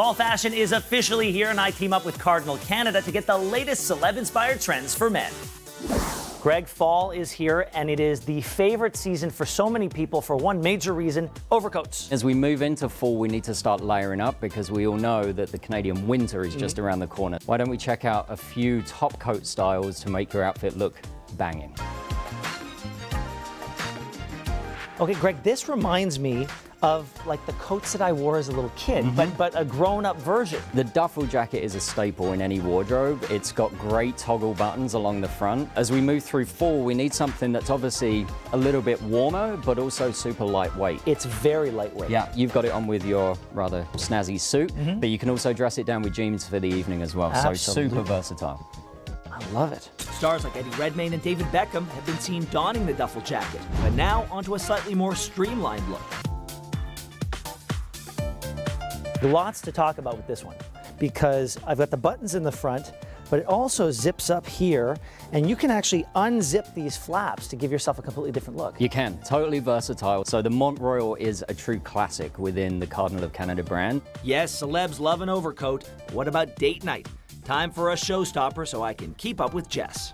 Fall fashion is officially here, and I team up with Cardinal Canada to get the latest celeb inspired trends for men. Greg, fall is here, and it is the favorite season for so many people for one major reason overcoats. As we move into fall, we need to start layering up because we all know that the Canadian winter is mm-hmm. just around the corner. Why don't we check out a few top coat styles to make your outfit look banging? Okay, Greg, this reminds me of like the coats that I wore as a little kid, mm-hmm. but but a grown-up version. The duffel jacket is a staple in any wardrobe. It's got great toggle buttons along the front. As we move through fall, we need something that's obviously a little bit warmer, but also super lightweight. It's very lightweight. Yeah, you've got it on with your rather snazzy suit, mm-hmm. but you can also dress it down with jeans for the evening as well. So super versatile. I love it. Stars like Eddie Redmayne and David Beckham have been seen donning the duffel jacket, but now onto a slightly more streamlined look. Lots to talk about with this one because I've got the buttons in the front, but it also zips up here, and you can actually unzip these flaps to give yourself a completely different look. You can, totally versatile. So the Mont Royal is a true classic within the Cardinal of Canada brand. Yes, celebs love an overcoat. What about date night? Time for a showstopper so I can keep up with Jess.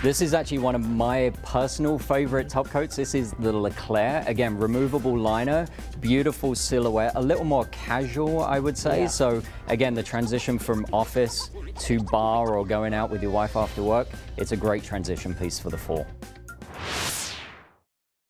This is actually one of my personal favorite top coats. This is the Leclerc. Again, removable liner, beautiful silhouette, a little more casual, I would say. Yeah. So again, the transition from office to bar or going out with your wife after work, it's a great transition piece for the fall.